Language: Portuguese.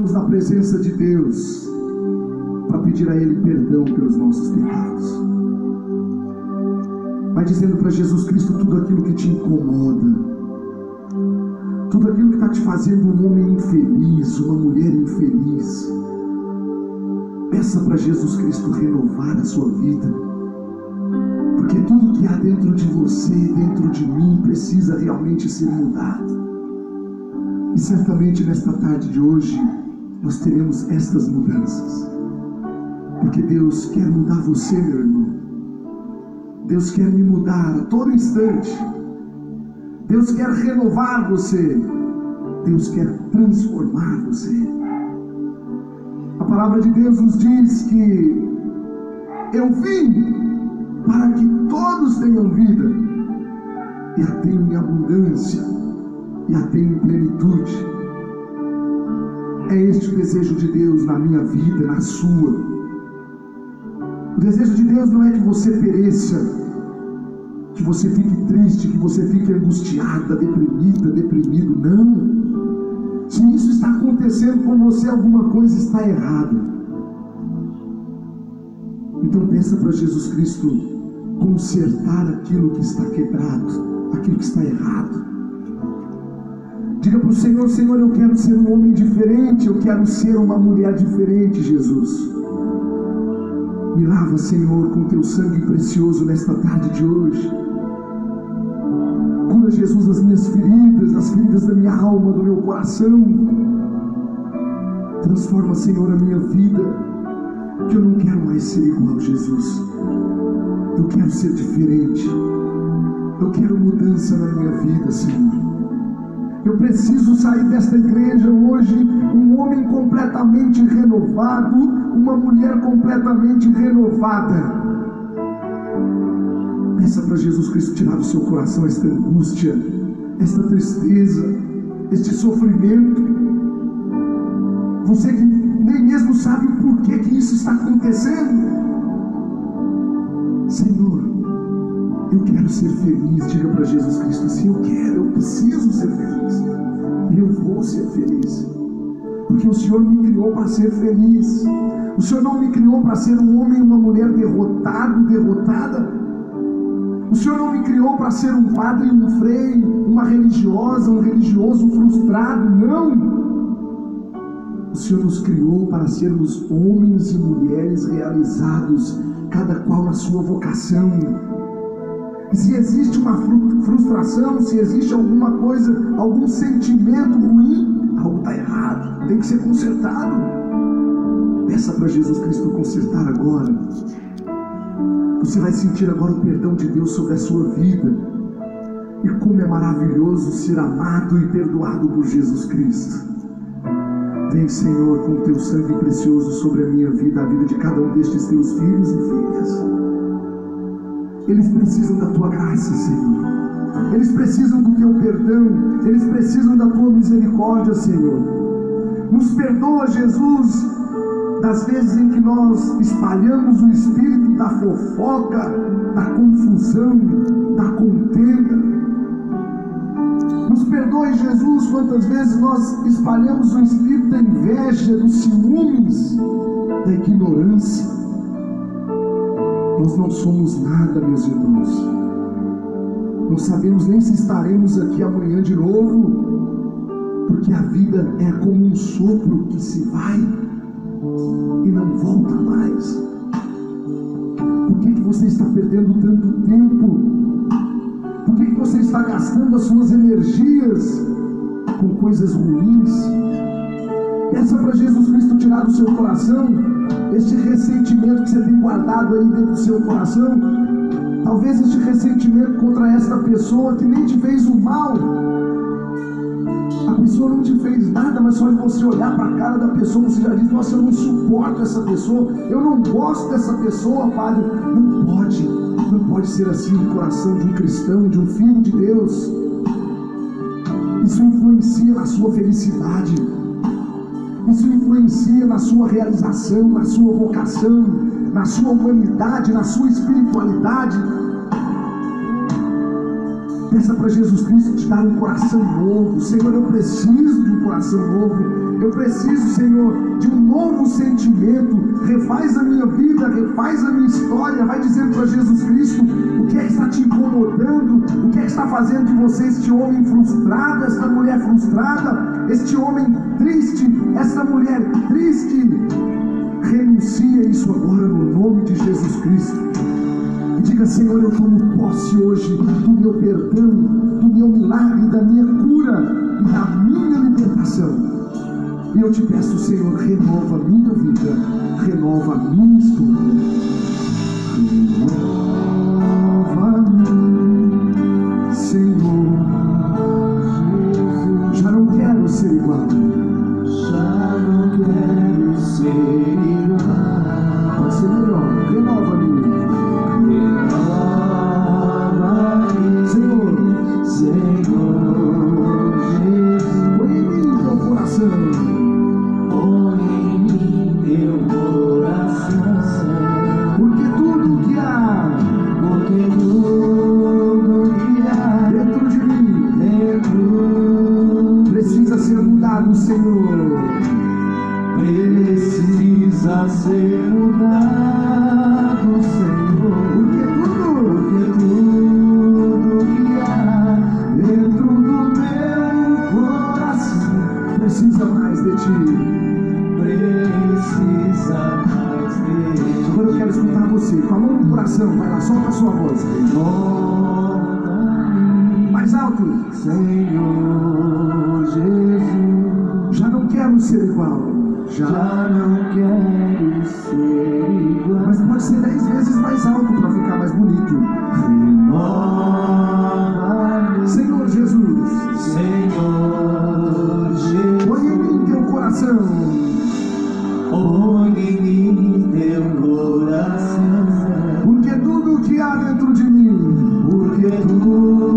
vamos na presença de Deus para pedir a Ele perdão pelos nossos pecados. Vai dizendo para Jesus Cristo tudo aquilo que te incomoda, tudo aquilo que está te fazendo um homem infeliz, uma mulher infeliz. Peça para Jesus Cristo renovar a sua vida, porque tudo que há dentro de você, dentro de mim, precisa realmente ser mudado. E certamente nesta tarde de hoje nós teremos estas mudanças. Porque Deus quer mudar você, meu irmão. Deus quer me mudar a todo instante. Deus quer renovar você. Deus quer transformar você. A palavra de Deus nos diz que eu vim para que todos tenham vida e a tenham em abundância e a tenho em plenitude. É este o desejo de Deus na minha vida, na sua. O desejo de Deus não é que você pereça, que você fique triste, que você fique angustiada, deprimida, deprimido. Não. Se isso está acontecendo com você, alguma coisa está errada. Então peça para Jesus Cristo consertar aquilo que está quebrado, aquilo que está errado. Diga para o Senhor: Senhor, eu quero ser um homem diferente, eu quero ser uma mulher diferente, Jesus. Me lava, Senhor, com teu sangue precioso nesta tarde de hoje. Cura, Jesus, as minhas feridas, as feridas da minha alma, do meu coração. Transforma, Senhor, a minha vida, que eu não quero mais ser igual, Jesus. Eu quero ser diferente. Eu quero mudança na minha vida, Senhor. Eu preciso sair desta igreja hoje um homem completamente renovado, uma mulher completamente renovada. Peça para Jesus Cristo tirar do seu coração esta angústia, esta tristeza, este sofrimento. Você que nem mesmo sabe o porquê que isso está acontecendo. Eu quero ser feliz. Diga para Jesus Cristo assim: Eu quero, eu preciso ser feliz. E eu vou ser feliz. Porque o Senhor me criou para ser feliz. O Senhor não me criou para ser um homem e uma mulher derrotado, derrotada. O Senhor não me criou para ser um padre um freio, uma religiosa, um religioso frustrado. Não. O Senhor nos criou para sermos homens e mulheres realizados, cada qual na sua vocação se existe uma frustração, se existe alguma coisa, algum sentimento ruim, algo está errado, tem que ser consertado. Peça para Jesus Cristo consertar agora. Você vai sentir agora o perdão de Deus sobre a sua vida. E como é maravilhoso ser amado e perdoado por Jesus Cristo. Vem, Senhor, com teu sangue precioso sobre a minha vida, a vida de cada um destes teus filhos e filhas. Eles precisam da tua graça, Senhor. Eles precisam do teu perdão. Eles precisam da tua misericórdia, Senhor. Nos perdoa, Jesus, das vezes em que nós espalhamos o espírito da fofoca, da confusão, da contenda. Nos perdoe, Jesus, quantas vezes nós espalhamos o espírito da inveja, dos ciúmes, da ignorância. Nós não somos nada, meus irmãos. Não sabemos nem se estaremos aqui amanhã de novo, porque a vida é como um sopro que se vai e não volta mais. Por que, que você está perdendo tanto tempo? Por que, que você está gastando as suas energias com coisas ruins? Peça para Jesus Cristo tirar do seu coração este ressentimento que você tem guardado aí dentro do seu coração, talvez este ressentimento contra esta pessoa que nem te fez o mal, a pessoa não te fez nada, mas só de você olhar para a cara da pessoa, você já diz: Nossa, eu não suporto essa pessoa, eu não gosto dessa pessoa, Padre. Não pode, não pode ser assim no coração de um cristão, de um filho de Deus. Isso influencia na sua felicidade isso influencia na sua realização, na sua vocação, na sua humanidade, na sua espiritualidade. Peça para Jesus Cristo te dar um coração novo. Senhor, eu preciso de um coração novo. Eu preciso, Senhor, de um novo sentimento. Refaz a minha vida, refaz a minha história. Vai dizendo para Jesus Cristo o que é que está te incomodando, o que é que está fazendo de você este homem frustrado, esta mulher frustrada, este homem triste, esta mulher triste. Renuncia isso agora no nome de Jesus Cristo. E diga, Senhor, eu tomo posse hoje do meu perdão, do meu milagre, da minha cura e da minha libertação. E eu te peço, Senhor, renova a minha vida, renova a minha história. Renova-me, Senhor. Já não quero ser igual. Mudado, Senhor. precisa ser mudado, Senhor. Porque tudo Porque tudo que há dentro do meu coração precisa mais de ti. precisa mais de Agora eu quero escutar você. Com a mão no coração, vai lá, solta a sua voz. Mais alto. Senhor Jesus. Já ser igual. Já não quero ser igual. Mas pode ser dez vezes mais alto para ficar mais bonito. Senhor Jesus, Senhor Jesus. põe em mim teu coração. Põe em mim teu coração, Porque tudo que há dentro de mim porque tudo